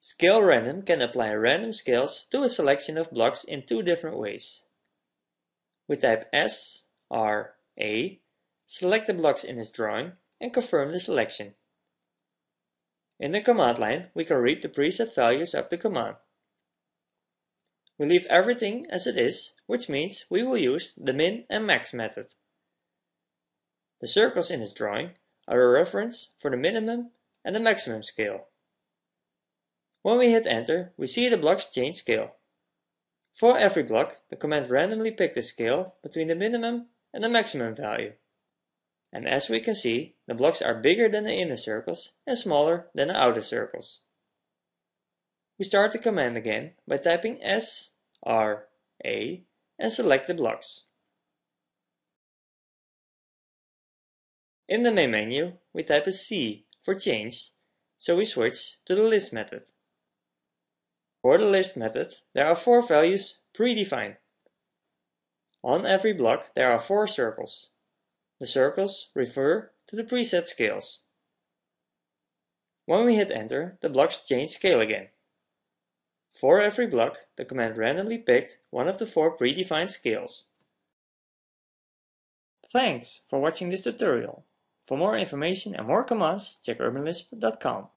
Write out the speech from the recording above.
Scale random can apply random scales to a selection of blocks in two different ways. We type S, R, A, select the blocks in this drawing, and confirm the selection. In the command line, we can read the preset values of the command. We leave everything as it is, which means we will use the min and max method. The circles in this drawing are a reference for the minimum and the maximum scale. When we hit enter, we see the blocks change scale. For every block, the command randomly picked a scale between the minimum and the maximum value. And as we can see, the blocks are bigger than the inner circles and smaller than the outer circles. We start the command again by typing S, R, A and select the blocks. In the main menu, we type a C for change, so we switch to the list method. For the list method, there are four values predefined. On every block there are four circles. The circles refer to the preset scales. When we hit enter, the blocks change scale again. For every block, the command randomly picked one of the four predefined scales. Thanks for watching this tutorial. For more information and more commands, check urbanlisp.com.